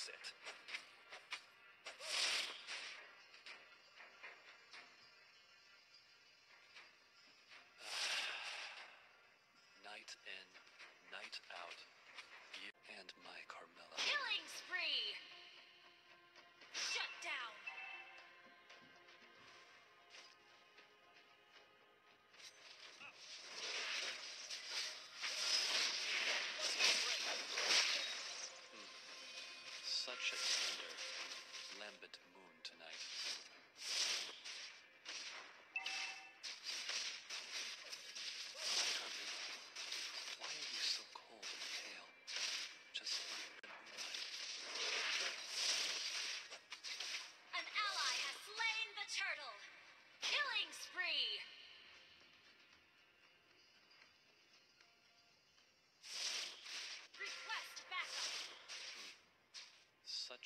fix it. Night and such a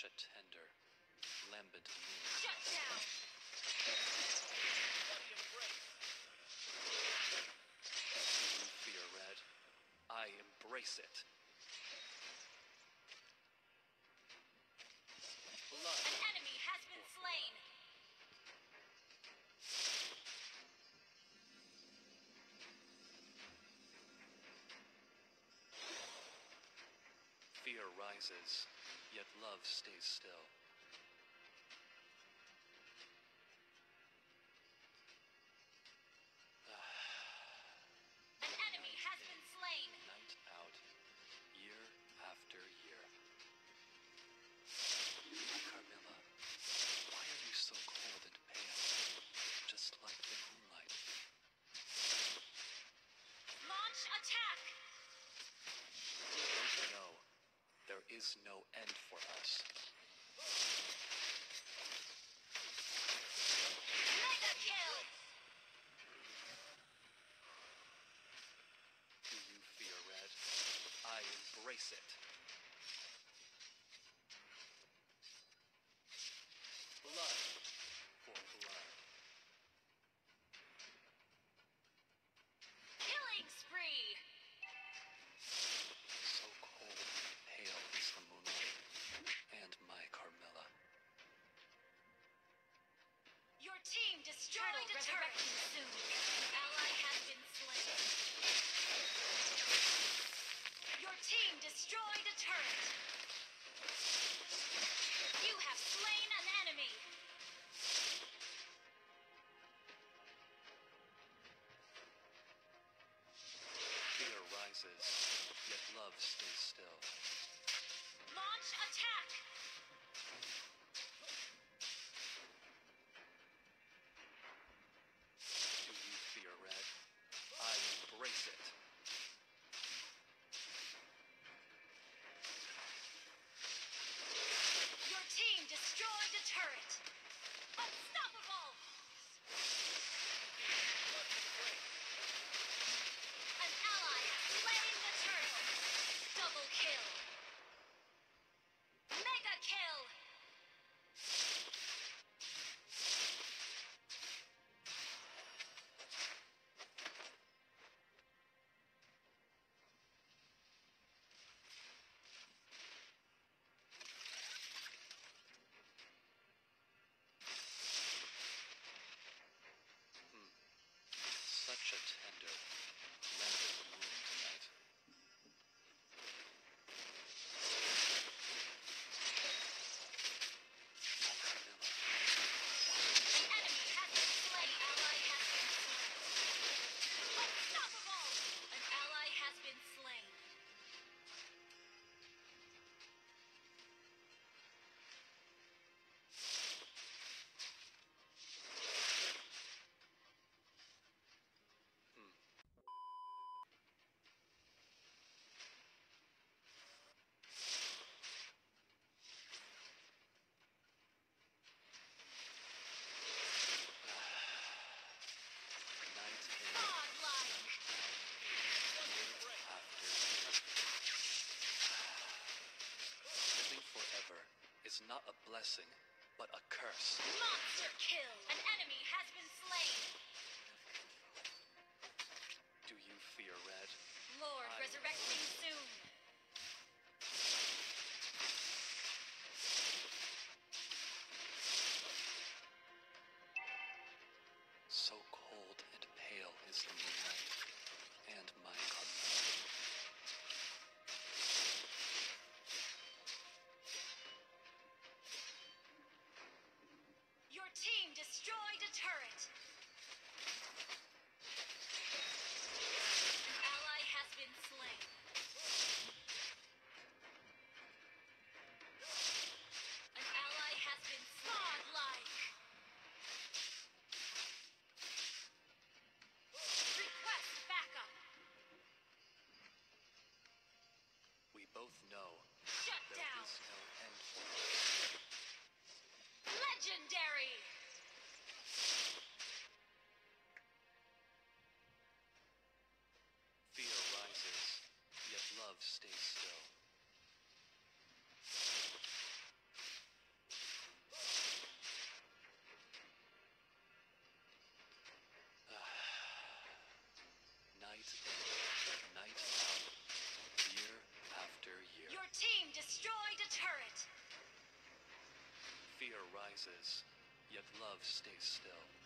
such a tender, lambent moon. Shut down! Bloody embrace! You fear, Red. I embrace it. rises, yet love stays still. brings no end for us. Mega kill! Do you fear, Red? I embrace it. Ally has been slain. Your team destroyed a turret. You have slain an enemy. Fear rises, yet love stays still. Launch attack! not a blessing, but a curse. Monster kill! An enemy has been slain! Do you fear red? Lord, I... resurrecting night year after year. Your team destroyed a turret! Fear rises, yet love stays still.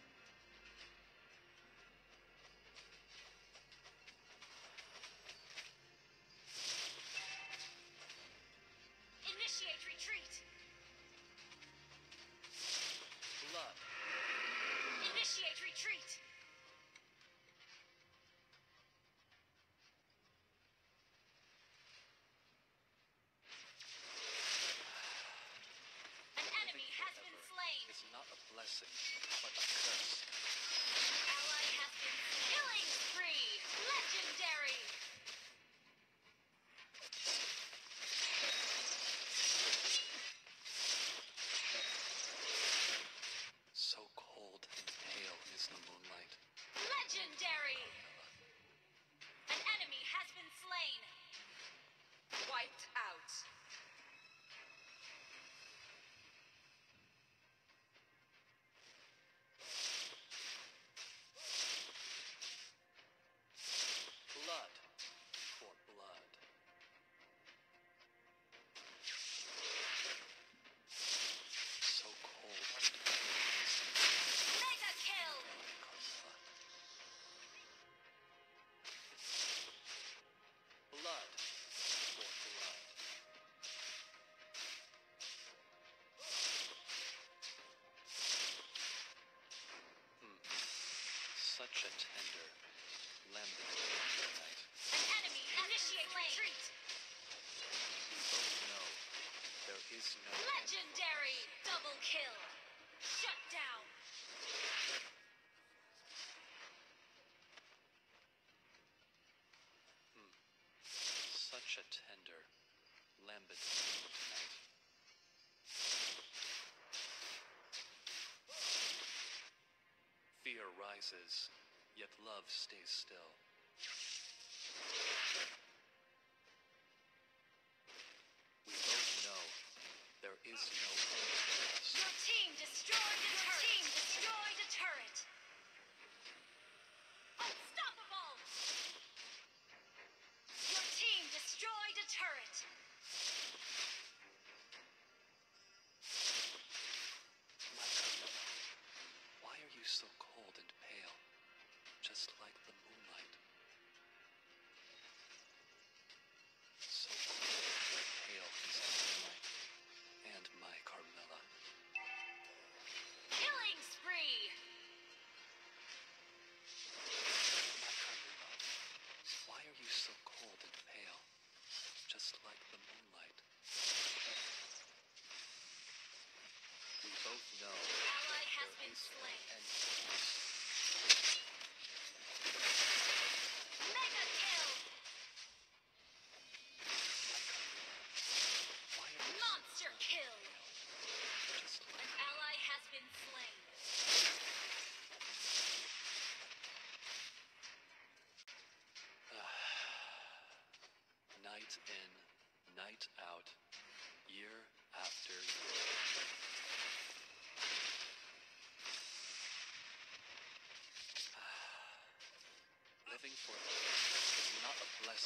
A tender, lambent night. Fear rises, yet love stays still.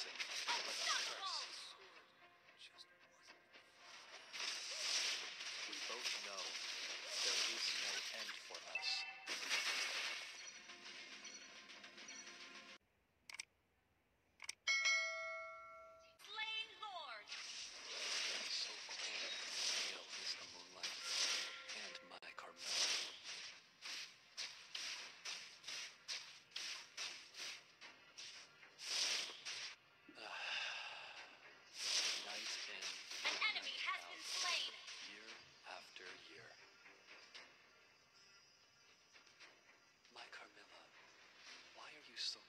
person. Cristo.